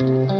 Mm-hmm.